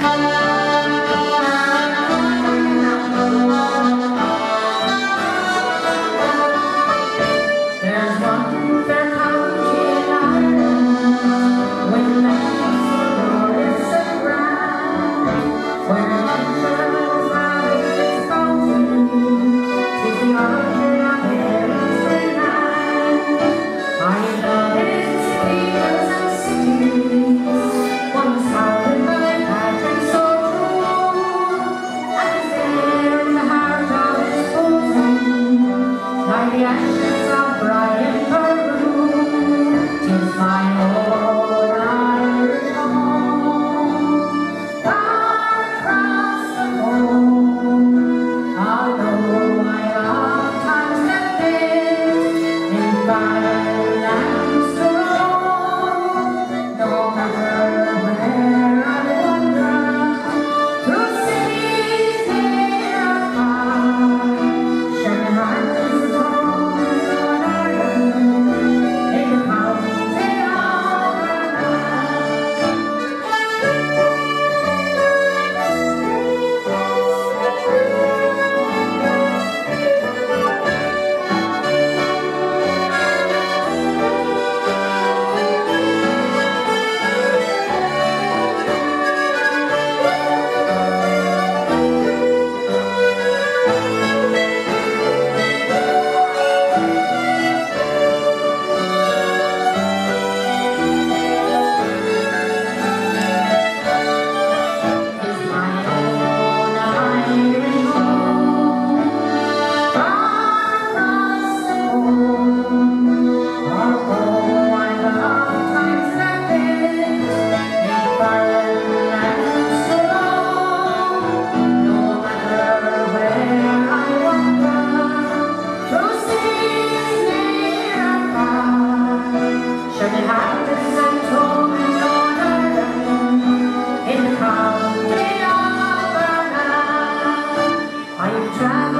Thank time. Pra